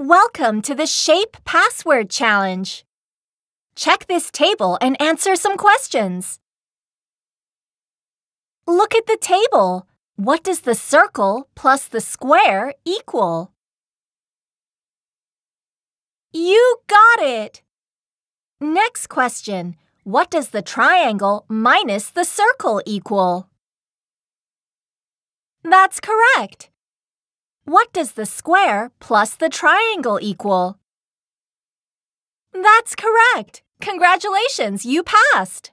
Welcome to the Shape Password Challenge. Check this table and answer some questions. Look at the table. What does the circle plus the square equal? You got it! Next question. What does the triangle minus the circle equal? That's correct. What does the square plus the triangle equal? That's correct. Congratulations, you passed.